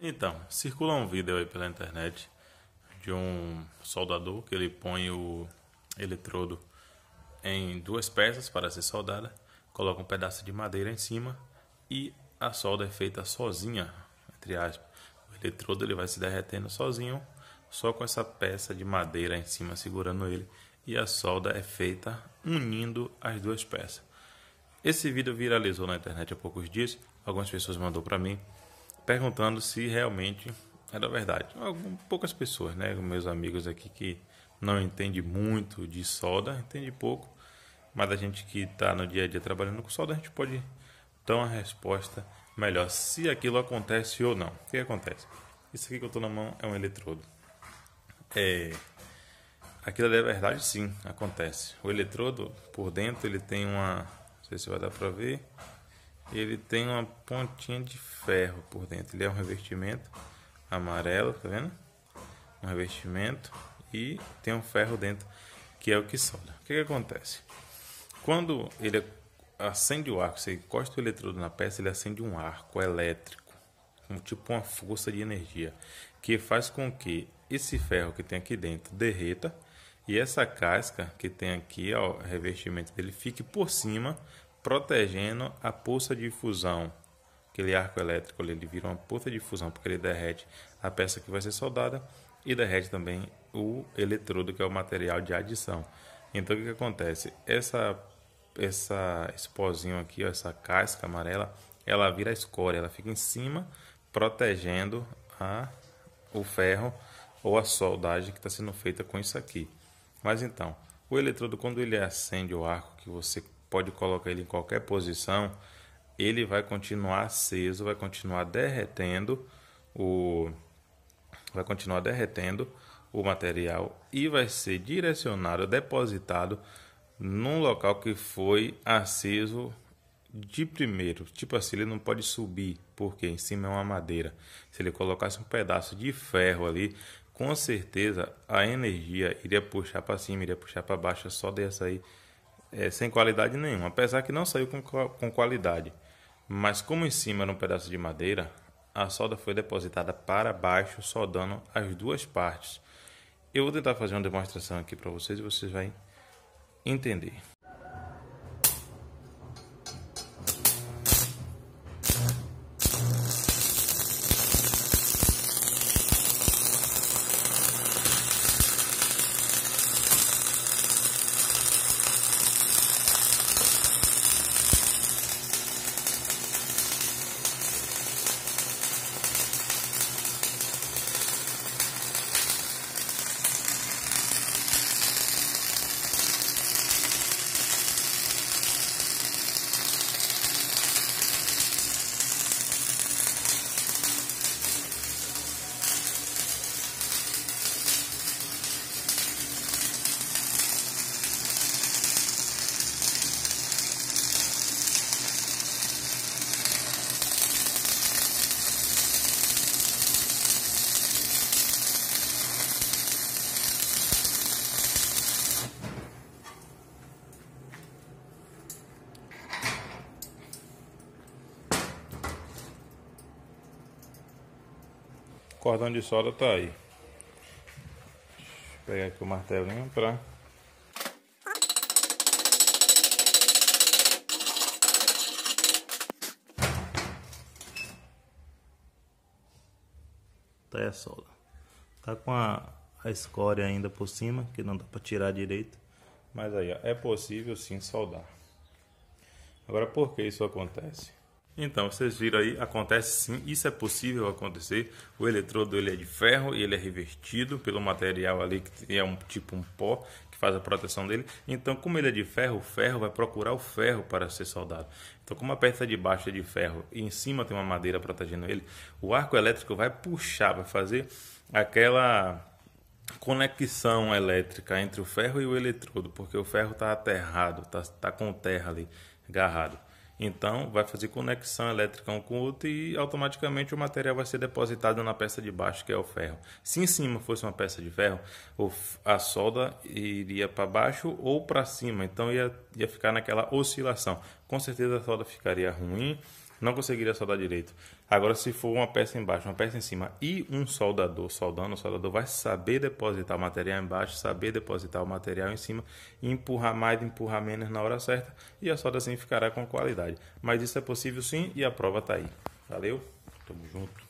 Então, circula um vídeo aí pela internet de um soldador que ele põe o eletrodo em duas peças para ser soldada, coloca um pedaço de madeira em cima e a solda é feita sozinha, entre aspas. O eletrodo ele vai se derretendo sozinho, só com essa peça de madeira em cima segurando ele e a solda é feita unindo as duas peças. Esse vídeo viralizou na internet há poucos dias, algumas pessoas mandou para mim perguntando se realmente era verdade. Algumas, poucas pessoas, né? Meus amigos aqui que não entendem muito de solda, entende pouco, mas a gente que está no dia a dia trabalhando com solda, a gente pode dar uma resposta melhor se aquilo acontece ou não. O que acontece? Isso aqui que eu estou na mão é um eletrodo. É, aquilo é verdade, sim, acontece. O eletrodo por dentro ele tem uma, não sei se vai dar para ver, ele tem uma pontinha de ferro por dentro. Ele é um revestimento amarelo, tá vendo? Um revestimento e tem um ferro dentro que é o que solda. O que, que acontece? Quando ele acende o arco, você encosta o eletrodo na peça, ele acende um arco elétrico, um, tipo uma força de energia, que faz com que esse ferro que tem aqui dentro derreta e essa casca que tem aqui, ó, o revestimento dele, fique por cima protegendo a poça de fusão. Aquele arco elétrico ele vira uma poça de fusão porque ele derrete a peça que vai ser soldada e derrete também o eletrodo que é o material de adição. Então o que, que acontece? Essa essa esse pozinho aqui, ó, essa casca amarela, ela vira escória, ela fica em cima protegendo a o ferro ou a soldagem que está sendo feita com isso aqui. Mas então, o eletrodo quando ele acende o arco que você pode colocar ele em qualquer posição, ele vai continuar aceso, vai continuar derretendo o vai continuar derretendo o material e vai ser direcionado, depositado num local que foi aceso de primeiro. Tipo assim, ele não pode subir, porque em cima é uma madeira. Se ele colocasse um pedaço de ferro ali, com certeza a energia iria puxar para cima, iria puxar para baixo, só dessa aí é, sem qualidade nenhuma, apesar que não saiu com, com qualidade. Mas como em cima era um pedaço de madeira, a solda foi depositada para baixo, soldando as duas partes. Eu vou tentar fazer uma demonstração aqui para vocês e vocês vão entender. Cordão de solda tá aí. Deixa eu pegar aqui o martelinho para Tá aí a solda. Tá com a, a escória ainda por cima, que não dá para tirar direito. Mas aí, ó, é possível sim soldar. Agora, por que isso acontece? Então, vocês viram aí, acontece sim, isso é possível acontecer. O eletrodo ele é de ferro e ele é revestido pelo material ali que é um tipo um pó que faz a proteção dele. Então, como ele é de ferro, o ferro vai procurar o ferro para ser soldado. Então, como a peça de baixo é de ferro e em cima tem uma madeira protegendo ele, o arco elétrico vai puxar, vai fazer aquela conexão elétrica entre o ferro e o eletrodo, porque o ferro está aterrado, está tá com terra ali, agarrado. Então, vai fazer conexão elétrica um com o outro e automaticamente o material vai ser depositado na peça de baixo, que é o ferro. Se em cima fosse uma peça de ferro, a solda iria para baixo ou para cima, então ia, ia ficar naquela oscilação. Com certeza a solda ficaria ruim, não conseguiria soldar direito. Agora, se for uma peça embaixo, uma peça em cima e um soldador soldando, o soldador vai saber depositar o material embaixo, saber depositar o material em cima, empurrar mais, empurrar menos na hora certa, e a solda assim ficará com qualidade. Mas isso é possível sim e a prova está aí. Valeu, tamo junto.